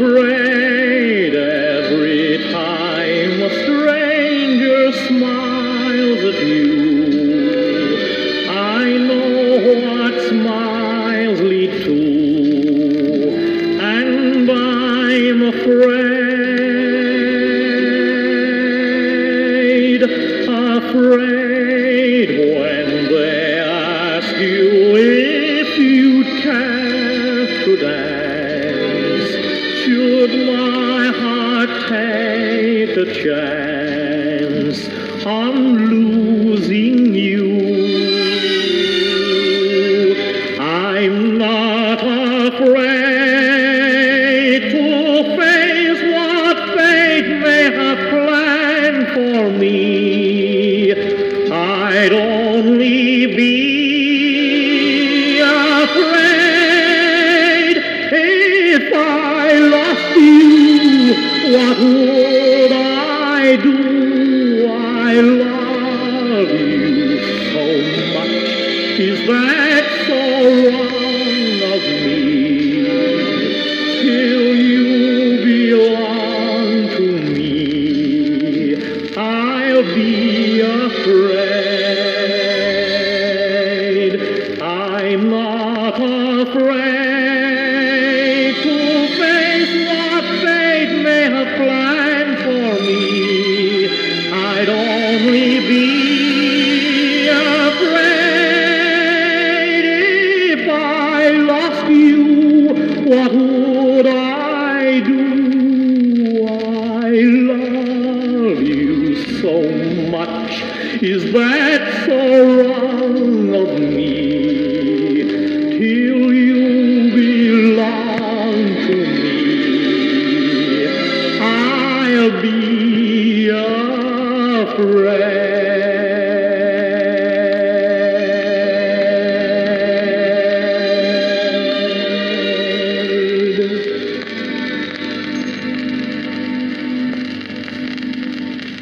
afraid every time a stranger smiles at you. I know what smiles lead to, and I'm afraid, afraid when they ask you if you can. Take a chance on losing you, I'm not afraid to face what fate may have planned for me. I'd only be afraid Why do I love you so much? Is that so wrong of me? Till you belong to me, I'll be afraid. I'm not afraid to face what fate may have planned. be afraid if I lost you. What would I do? I love you so much. Is that so wrong of me? Till you belong to me. Deus.